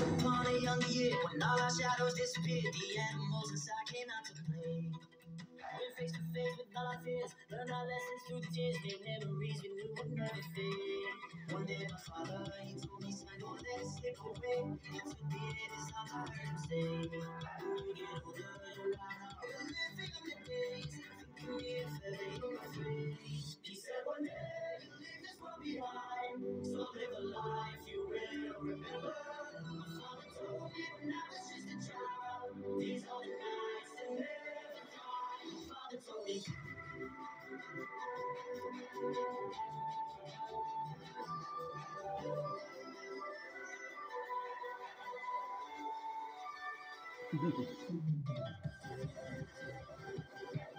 Upon a young year, when all our shadows disappeared, the animals inside came out to play. We're face to face with all our fears, learned our lessons through the tears, made memories we knew would never fade. One day my father, he told me, son, don't let it slip away. And to the end, it's time I heard him say, father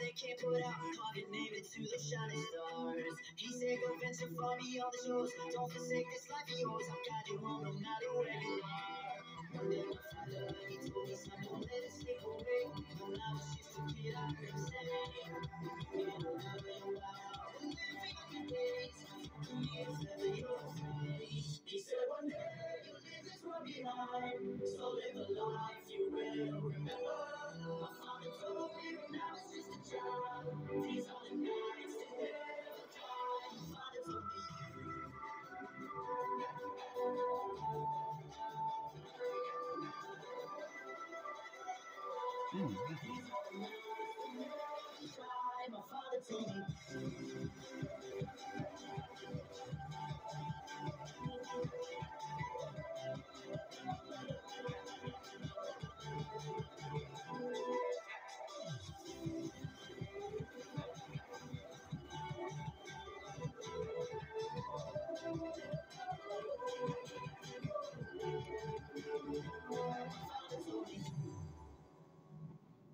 they can't put out, carving name into the shining stars. He said, Go venture far beyond the shores. Don't forsake this life of yours. I'll guide you home no matter where you are. My father, he me, don't let away. Just a kid, living in the days, if ever you're afraid. He said, One day you'll leave this world behind. So live a life My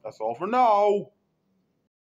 That's all for now.